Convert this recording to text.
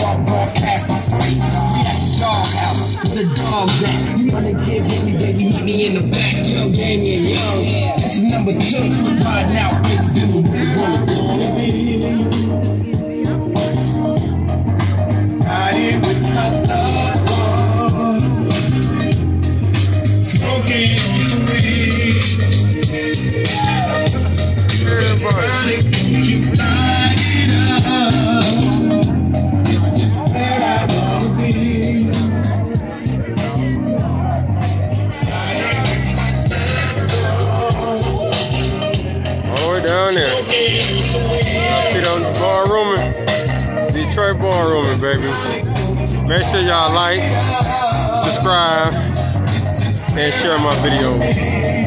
walk broadcast for free. Yes, doghouse, where the dogs at? You wanna get with me, baby? Meet me in the back, yo, Damien, yo. This is number two. Riding out, down there. Detroit ballrooming, baby. Make sure y'all like, subscribe, and share my videos.